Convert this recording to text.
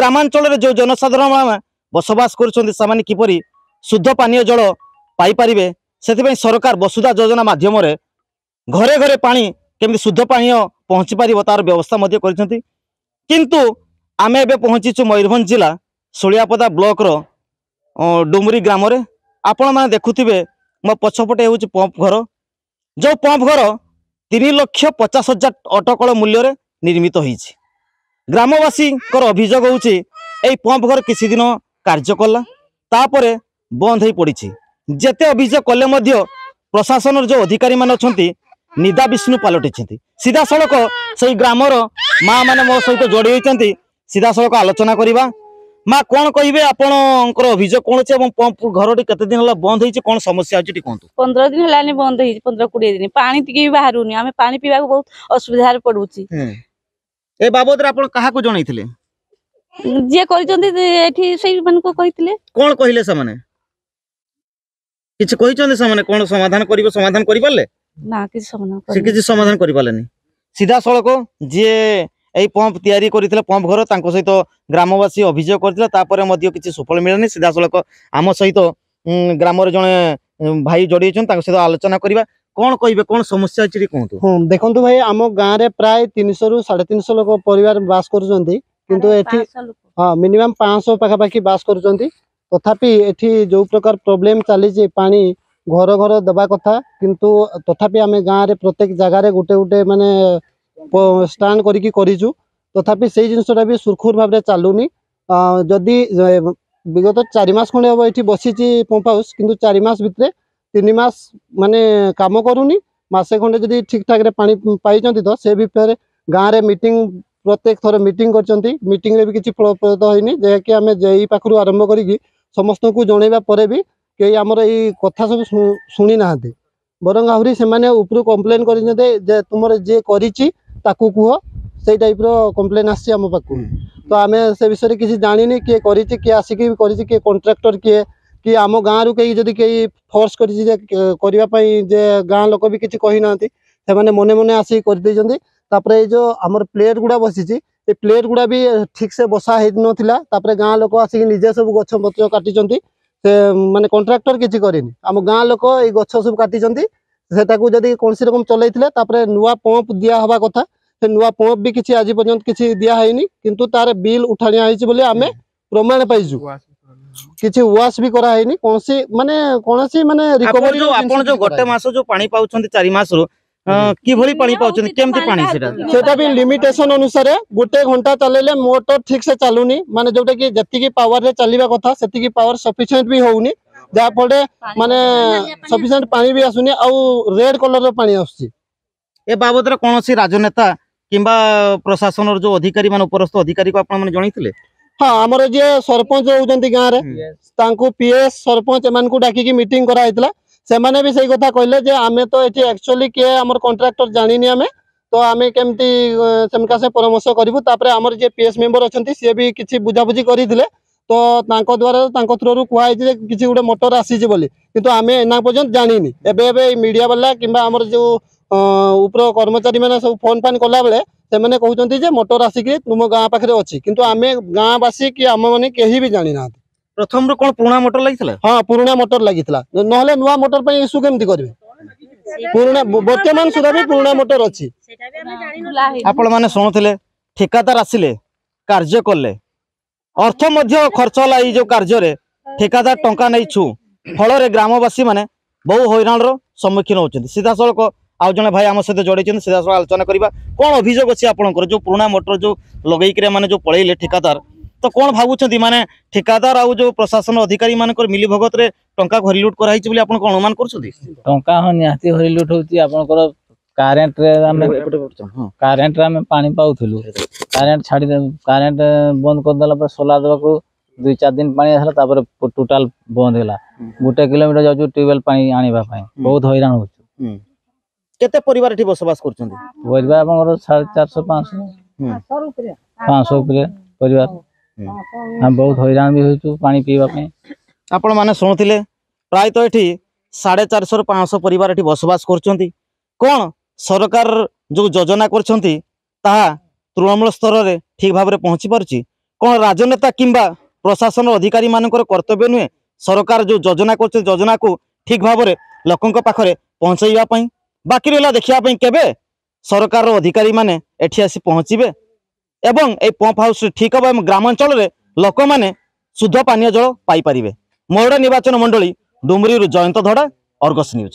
ଗ୍ରାମାଞ୍ଚଳରେ ଯେଉଁ ଜନସାଧାରଣ ବସବାସ କରୁଛନ୍ତି ସେମାନେ କିପରି ଶୁଦ୍ଧ ପାନୀୟ ଜଳ ପାଇପାରିବେ ସେଥିପାଇଁ ସରକାର ବସୁଧା ଯୋଜନା ମାଧ୍ୟମରେ ଘରେ ଘରେ ପାଣି କେମିତି ଶୁଦ୍ଧ ପାନୀୟ ପହଞ୍ଚି ପାରିବ ତାର ବ୍ୟବସ୍ଥା ମଧ୍ୟ କରିଛନ୍ତି କିନ୍ତୁ ଆମେ ଏବେ ପହଞ୍ଚିଛୁ ମୟୂରଭଞ୍ଜ ଜିଲ୍ଲା ଶୁଳିଆପଦା ବ୍ଲକର ଡୁମୁରୀ ଗ୍ରାମରେ ଆପଣମାନେ ଦେଖୁଥିବେ ମୋ ପଛପଟେ ହେଉଛି ପମ୍ପ ଘର ଯେଉଁ ପମ୍ପ ଘର ତିନି ଲକ୍ଷ ପଚାଶ ହଜାର ଅଟକଳ ମୂଲ୍ୟରେ ନିର୍ମିତ ହୋଇଛି গ্রামবাসীঙ্কর অভিযোগ হচ্ছে এই পম্প ঘর কিছুদিন কার্য কলা তাপরে বন্ধ হয়ে পড়ছে যেতে অভিযোগ কলে মধ্য প্রশাসনের যে অধিকারী মানে অনেক নিদা বিষ্ণু পালটিছেন সিধাসলখ সেই গ্রামর মা মানে মো সহ যোড়ি হয়েছেন সিধাসলখ আলোচনা করা মা কোণ কহবে আপনার অভিযোগ কোণ আছে এবং পম্প ঘরটি কত দিন হল বন্ধ হয়েছে কোণ সমস্যা হচ্ছে টিকে কুহতু পনেরো দিন হলানি বন্ধ হয়েছে পনেরো কোড়ি দিন পানি টিকে বাহুনি আমি পানি পিবাকে বহুত অসুবিধার পড়ুছি ଏ ବାବଦରେ ଆପଣ କାହାକୁ ଜଣେଇଥିଲେ ଯିଏ କରିଛନ୍ତି ଏଠି ସେଇମାନଙ୍କୁ କହିଥିଲେ କ'ଣ କହିଲେ ସେମାନେ କିଛି କହିଛନ୍ତି ସେମାନେ କ'ଣ ସମାଧାନ କରିବେ ସମାଧାନ କରିପାରିଲେ ନା କିଛି ସମାଧାନ ସେ କିଛି ସମାଧାନ କରିପାରିଲେନି ସିଧାସଳଖ ଯିଏ এই পম্প তৈরি করেছিল পম্প ঘর তাঁর সহ গ্রামবাসী অভিযোগ করেছিল তাপরে কিছু সুফল মিলেনি সিধাসলখ আম সহ গ্রামের জন ভাই যোড়িয়েছেন তাঁর সহ আলোচনা করা कौन कह कौन समस्या अच्छी हाँ देखो भाई आम गाँव में प्राय तीन शु साढ़े तीन शह लोक पर बास कर हाँ मिनिमम पाँच पखापाखी बास कर तथापि ये जो प्रकार प्रोब्लेम चली पा घर घर दबा कथा किंतु तथापि आम गाँव में प्रत्येक जगार गोटे गोटे मान स्टाण करू तथापि से जिनसा भी सुरखुर भाव में चलूनी जदि विगत चार खंडे हम ये बसीचि पंप हाउस कि चारिमास भाई तीन मस मान कम करसे खंडे जी ठीक ठाक पा तो सी भी गाँव में मीट प्रत्येक थर मीट कर मीटरे भी किसी फलप्रद होनी जैकि आम जेई पाखु आरंभ कर समस्त को जनवापर भी कई आम ये कथा सब शुणी ना बर आहरी से कम्प्लेन कर तुम जे करू कह से टाइप रम्प्लेन आम पाक तो आम से विषय किसी जाणी किए करे आसिक किए कंट्राक्टर किए कि आम गाँव रू कहीं जी कहीं फोर्स करने गाँ लोक भी किसी कही ना से मने मने आसिक जो आम प्लेट गुड़ा बसी प्लेट गुड़ा भी ठीक से बसा हो ना तप गाँ लोक आसिक निजे सब गच्छपत काटी से कंट्राक्टर किसी करम गाँ लोक ये गच्छ सब का से कौन सी रकम चलते नुआ पंप दि कथा से नुआ पंप भी किसी आज पर्यटन किसी दिहनी कितु तार बिल उठाणिया आम प्रमाण पाइजुआ किछि वाश भी करा हैनी कोनसी माने कोनसी माने रिकवरी जो आपण जो गोटे मास जो पानी पाउछन 4 मास रो की भली पानी पाउछन केमति पानी सेटा सेटा भी लिमिटेशन अनुसार गोटे घंटा चलेले मोटर ठीक से चालुनी माने जोटे की जति की पावर रे चलिबा कथा सेति की पावर सफिशिएंट भी होउनी प्रशासन जो अधिकारी अधिकारी को हाँ आम जी सरपंच रोज गाँव एस सरपंच डाकी मीट कराइला कहले तो एक्चुअली किए आम कंट्राक्टर जानी आम तो आम कमी से परामर्श कर मेम्बर अच्छा सी भी किसी बुझाबुझी करते तो द्वारा थ्रु कई किसी गोटे मोटर आसीच बोली तो आम एना पर्यटन जानी एवं मीडिया बाला कि आम कर्मचारी मैंने सब फोन फान कला बेल ସେମାନେ କହୁଛନ୍ତି ଯେ ମୋଟର ଆସିକି ତୁମ ଗାଁ ପାଖରେ ଅଛି କିନ୍ତୁ ଆମେ ଗାଁବାସୀ କି ଆମମାନେ କେହି ବି ଜାଣିନାହାନ୍ତି ପ୍ରଥମରୁ କ'ଣ ପୁରୁଣା ମୋଟର ଲାଗିଥିଲା ହଁ ପୁରୁଣା ମୋଟର ଲାଗିଥିଲା ନହେଲେ ନୂଆ ମୋଟର ପାଇଁ ଇସୁ କେମିତି କରିବେ ପୁରୁଣା ବର୍ତ୍ତମାନ ସୁଦ୍ଧା ବି ପୁରୁଣା ମୋଟର ଅଛି ଆପଣମାନେ ଶୁଣୁଥିଲେ ଠିକାଦାର ଆସିଲେ କାର୍ଯ୍ୟ କଲେ ଅର୍ଥ ମଧ୍ୟ ଖର୍ଚ୍ଚ ହେଲା ଏଇ ଯୋଉ କାର୍ଯ୍ୟରେ ଠିକାଦାର ଟଙ୍କା ନେଇଛୁ ଫଳରେ ଗ୍ରାମବାସୀ ମାନେ ବହୁ ହଇରାଣର ସମ୍ମୁଖୀନ ହଉଛନ୍ତି ସିଧାସଳଖ আউ জন ভাই আমার সহ জড়াইছেন সে আলোচনা করা কোণ অভিযোগ অছি আপনার যে পুরোনা মোটর যে লগাইকি মানে যে পড়াইলে ঠিকাদার তো কোণ ভাবুচ্ছেন মানে ঠিকাদার আউ যে প্রশাসন অধিকারী মানকর মিলিভগতরে টঙ্কা ঘরি লুট করা হয়েছে বলে আপনার কোণ অনুমান করছেন টঙ্কা হ্যাঁ নিহতি ঘরি লুট হচ্ছে আপনার কারেন্টরে আমি কারেন্টরে আমি পাঁচ পাওলু কারেন্ট ছাড়ি কারেন্ট বন্ধ করেদেলা পরে সোলা দেওয়া দুই চার দিন পাঁচ আসলে তারপরে টোটাল বন্ধ হল গোটে কিলোমিটার যাচ্ছু টিউবওয়েল পানি আনবা বহু হইরাণ হচ্ছে কেতে পরিবার এটি বসবাস করছেন পরিবার আমার সাড়ে চারশো পাঁচশো পাঁচশো উপরে পরিবার ଆମେ ବହୁତ ହଇରାଣ ବି ହେଉଛୁ ପାଣି ପିଇବା ପାଇଁ ଆପଣମାନେ ଶୁଣୁଥିଲେ ପ୍ରାୟତଃ ଏଠି ସାଢ଼େ ଚାରିଶହରୁ ପାଞ୍ଚଶହ ପରିବାର ଏଠି ବସବାସ କରୁଛନ୍ତି କ'ଣ ସରକାର ଯେଉଁ ଯୋଜନା କରିଛନ୍ତି ତାହା ତୃଣମୂଳ ସ୍ତରରେ ଠିକ୍ ଭାବରେ ପହଞ୍ଚି ପାରୁଛି କ'ଣ ରାଜନେତା କିମ୍ବା ପ୍ରଶାସନ ଅଧିକାରୀମାନଙ୍କର କର୍ତ୍ତବ୍ୟ ନୁହେଁ ସରକାର ଯେଉଁ ଯୋଜନା କରୁଛନ୍ତି ଯୋଜନାକୁ ଠିକ୍ ଭାବରେ ଲୋକଙ୍କ ପାଖରେ ପହଞ୍ଚାଇବା ପାଇଁ বাকি রহিলা দেখিবা পাই কেবে সরকারর অধিকারী মানে এটি আসি পৌঁছিবে এবং এই পম্প হাউস ঠিক হব এবং গ্রামাঞ্চলের লোকমানে শুদ্ধ পানীয় জল পাইপারিবে মরড়া নির্বাচন মণ্ডলী ডুমুরীর জয়ন্ত ধড়া অর্গস নিউজ